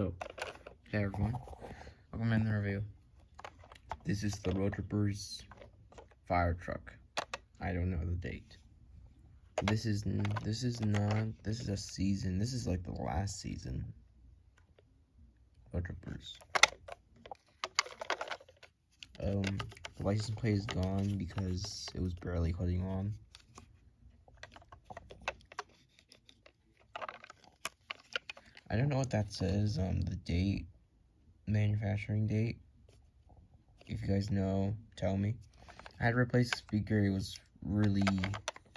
So, hey everyone, welcome in the review. This is the Road fire truck. I don't know the date. This is this is not this is a season. This is like the last season. Road. Um, the license plate is gone because it was barely holding on. I don't know what that says, um, the date, manufacturing date. If you guys know, tell me. I had to replace the speaker, it was really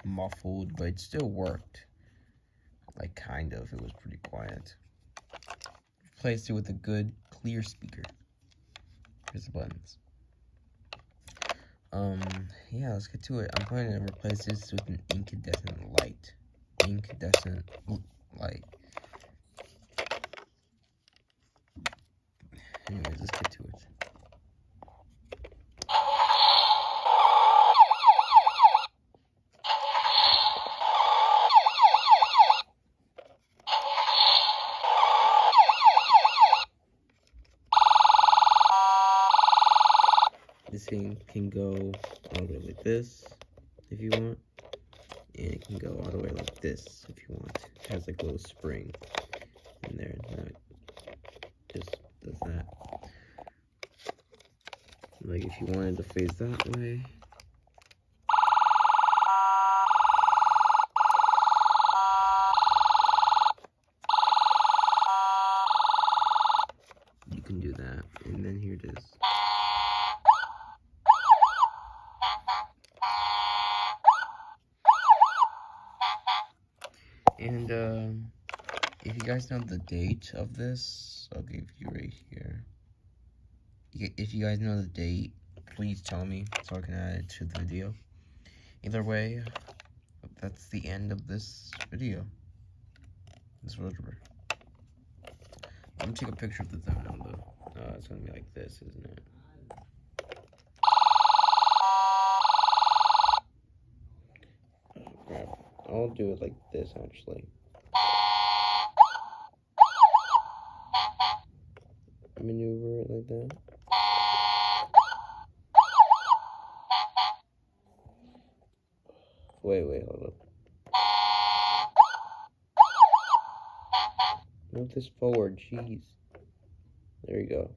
muffled, but it still worked. Like, kind of, it was pretty quiet. Replaced it with a good, clear speaker. Here's the buttons. Um, yeah, let's get to it. I'm going to replace this with an incandescent light. Incandescent light. Anyways, let's get to it. This thing can go all the way like this if you want. And it can go all the way like this if you want. It has like a little spring in there. That just does that. Like if you wanted to face that way. You can do that. And then here it is. And um, if you guys know the date of this, I'll give you right here. If you guys know the date, please tell me so I can add it to the video. Either way, that's the end of this video. This tripper. I'm gonna take a picture of the thumbnail though. Uh, it's gonna be like this, isn't it? I'll do it like this actually. Maneuver it like that. Wait, wait, hold up. Move this forward, jeez. There you go.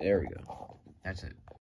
There we go. That's it.